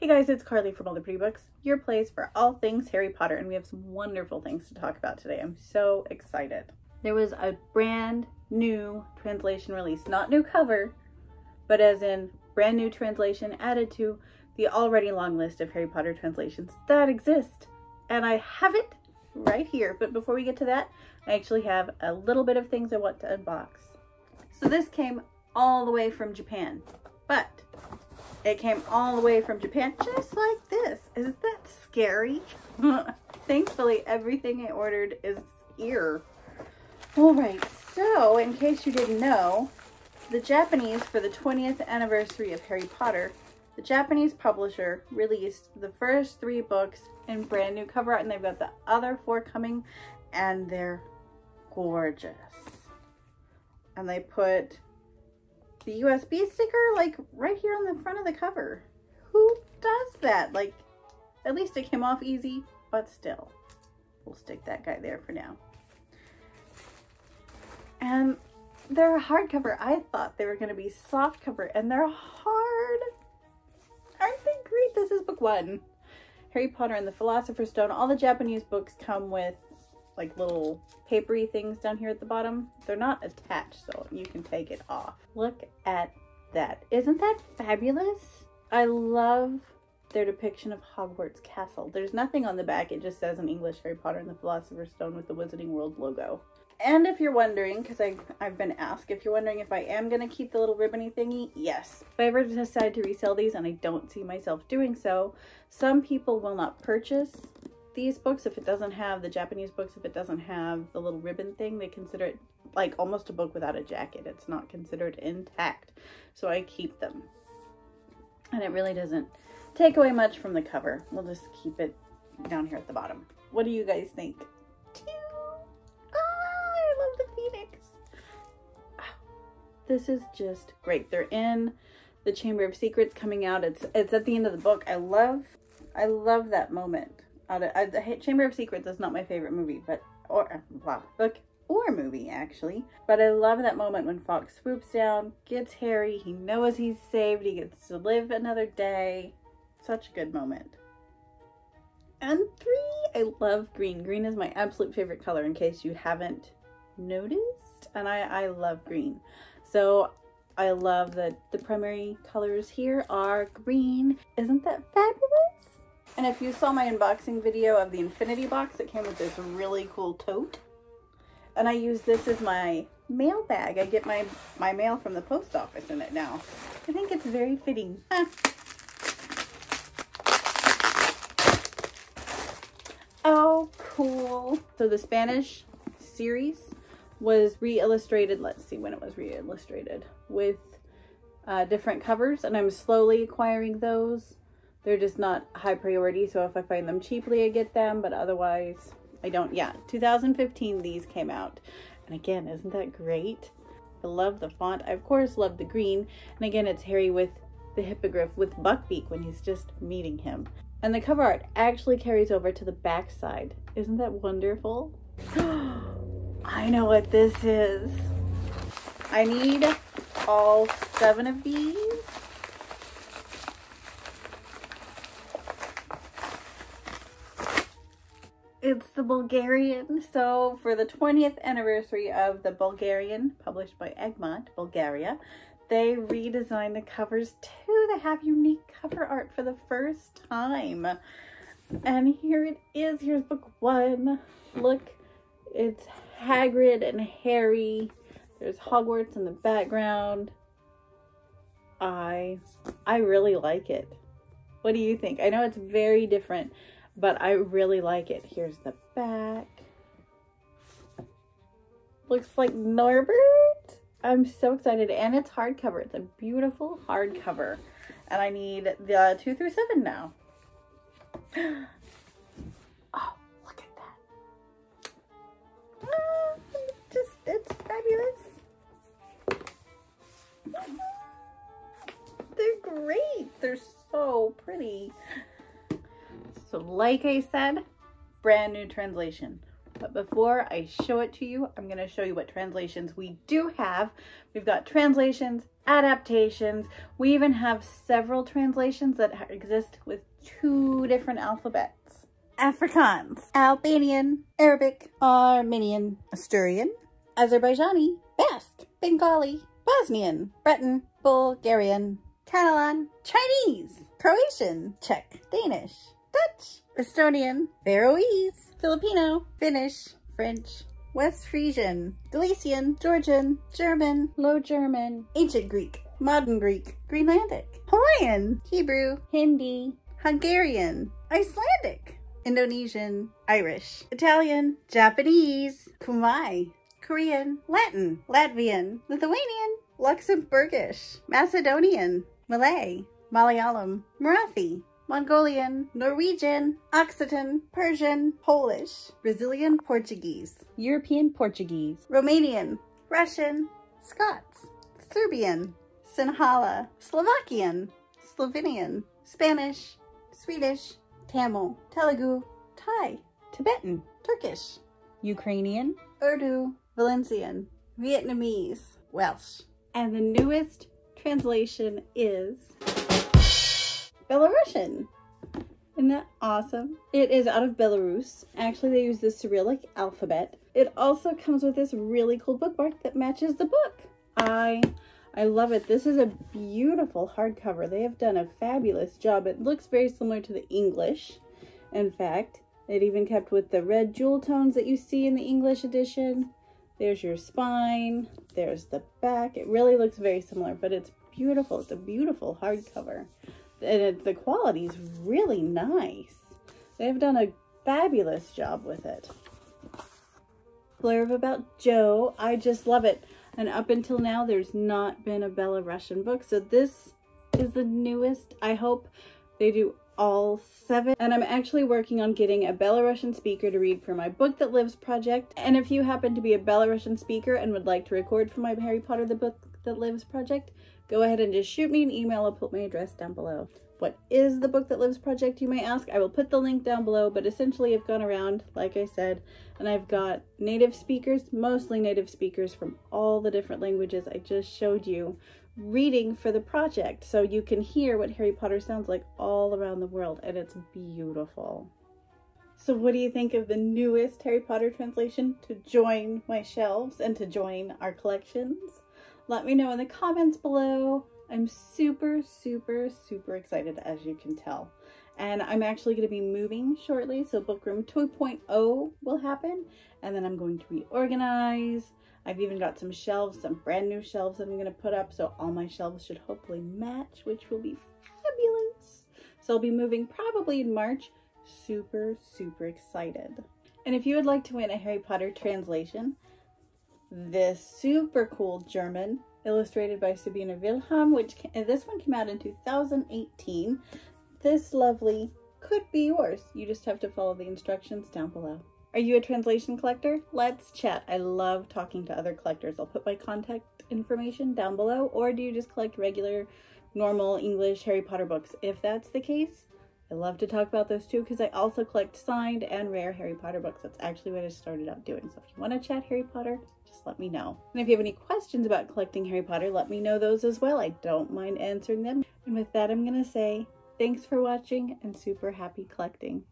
Hey guys, it's Carly from All the Pretty Books, your place for all things Harry Potter, and we have some wonderful things to talk about today. I'm so excited. There was a brand new translation release, not new cover, but as in brand new translation added to the already long list of Harry Potter translations that exist. And I have it right here. But before we get to that, I actually have a little bit of things I want to unbox. So this came all the way from Japan, but it came all the way from Japan just like this. Isn't that scary? Thankfully, everything I ordered is here. All right, so in case you didn't know, the Japanese, for the 20th anniversary of Harry Potter, the Japanese publisher released the first three books in brand new cover art, and they've got the other four coming, and they're gorgeous. And they put the USB sticker like right here on the front of the cover. Who does that? Like, at least it came off easy, but still. We'll stick that guy there for now. And they're a hardcover. I thought they were going to be soft cover, and they're hard. Aren't they great? This is book one. Harry Potter and the Philosopher's Stone. All the Japanese books come with like little papery things down here at the bottom. They're not attached, so you can take it off. Look at that. Isn't that fabulous? I love their depiction of Hogwarts Castle. There's nothing on the back. It just says in English Harry Potter and the Philosopher's Stone with the Wizarding World logo. And if you're wondering, because I've been asked, if you're wondering if I am going to keep the little ribbony thingy, yes. If I ever decide to resell these, and I don't see myself doing so, some people will not purchase these books if it doesn't have, the Japanese books, if it doesn't have the little ribbon thing, they consider it like almost a book without a jacket. It's not considered intact. So I keep them. And it really doesn't take away much from the cover. We'll just keep it down here at the bottom. What do you guys think? Ah, I love the phoenix. Ah, this is just great. They're in the Chamber of Secrets coming out. It's it's at the end of the book. I love I love that moment. The Chamber of Secrets is not my favorite movie, but or wow, book or movie actually. But I love that moment when Fawkes swoops down, gets Harry. He knows he's saved. He gets to live another day. Such a good moment. And three, I love green. Green is my absolute favorite color in case you haven't noticed. And I, I love green. So I love that the primary colors here are green. Isn't that fabulous? And if you saw my unboxing video of the Infinity box, it came with this really cool tote. And I use this as my mail bag. I get my, my mail from the post office in it now. I think it's very fitting. Oh, cool. So the Spanish series was re-illustrated. Let's see when it was re-illustrated with uh, different covers and I'm slowly acquiring those. They're just not high priority. So if I find them cheaply, I get them, but otherwise I don't. Yeah, 2015, these came out. And again, isn't that great? I love the font. I, of course, love the green. And again, it's Harry with the hippogriff with Buckbeak when he's just meeting him. And the cover art actually carries over to the back side. Isn't that wonderful? I know what this is. I need all seven of these. It's the Bulgarian. So for the 20th anniversary of the Bulgarian, published by Egmont, Bulgaria, they redesigned the covers too. They have unique cover art for the first time. And here it is. Here's book one. Look, it's Hagrid and Harry. There's Hogwarts in the background. I I really like it. What do you think? I know it's very different, but I really like it. Here's the back. Looks like Norbert. I'm so excited. And it's hardcover. It's a beautiful hardcover. And I need the two through seven now. Oh, look at that. Ah, just, it's fabulous. They're great. They're so pretty. Like I said, brand new translation. But before I show it to you, I'm going to show you what translations we do have. We've got translations, adaptations. We even have several translations that exist with two different alphabets. Afrikaans, Albanian, Arabic, Armenian, Asturian, Azerbaijani, Basque, Bengali, Bosnian, Breton, Bulgarian, Catalan, Chinese, Croatian, Czech, Danish, Dutch, Estonian, Faroese, Filipino, Finnish, French, West Frisian, Galician, Georgian, German, Low German, Ancient Greek, Modern Greek, Greenlandic, Hawaiian, Hebrew, Hindi, Hungarian, Icelandic, Indonesian, Irish, Italian, Japanese, Khmer, Korean, Latin, Latvian, Lithuanian, Luxembourgish, Macedonian, Malay, Malayalam, Marathi, Mongolian, Norwegian, Occitan, Persian, Polish, Brazilian Portuguese, European Portuguese, Romanian, Russian, Scots, Serbian, Sinhala, Slovakian, Slovenian, Spanish, Swedish, Tamil, Telugu, Thai, Tibetan, Turkish, Ukrainian, Urdu, Valencian, Vietnamese, Welsh. And the newest translation is Belarusian. Isn't that awesome? It is out of Belarus. Actually, they use the Cyrillic alphabet. It also comes with this really cool bookmark that matches the book. I I love it. This is a beautiful hardcover. They have done a fabulous job. It looks very similar to the English. In fact, it even kept with the red jewel tones that you see in the English edition. There's your spine. There's the back. It really looks very similar, but it's beautiful. It's a beautiful hardcover. And it, the quality is really nice. They've done a fabulous job with it. Blurb about Jo. I just love it. And up until now, there's not been a Belarusian book. So this is the newest. I hope they do all seven. And I'm actually working on getting a Belarusian speaker to read for my Book That Lives project. And if you happen to be a Belarusian speaker and would like to record for my Harry Potter The Book That Lives project, go ahead and just shoot me an email. I'll put my address down below. What is the Book That Lives project, you may ask? I will put the link down below, but essentially I've gone around, like I said, and I've got native speakers, mostly native speakers from all the different languages I just showed you, reading for the project so you can hear what Harry Potter sounds like all around the world, and it's beautiful. So what do you think of the newest Harry Potter translation to join my shelves and to join our collections? Let me know in the comments below. I'm super, super, super excited as you can tell. And I'm actually going to be moving shortly, so Bookroom 2.0 will happen. And then I'm going to reorganize. I've even got some shelves, some brand new shelves that I'm going to put up, so all my shelves should hopefully match, which will be fabulous. So I'll be moving probably in March. Super, super excited. And if you would like to win a Harry Potter translation, this super cool German illustrated by Sabine Wilhelm, which this one came out in 2018. This lovely could be yours. You just have to follow the instructions down below. Are you a translation collector? Let's chat. I love talking to other collectors. I'll put my contact information down below. Or do you just collect regular, normal English Harry Potter books? If that's the case, I love to talk about those too because I also collect signed and rare Harry Potter books. That's actually what I started out doing. So if you want to chat Harry Potter, just let me know. And if you have any questions about collecting Harry Potter, let me know those as well. I don't mind answering them. And with that, I'm going to say thanks for watching and super happy collecting.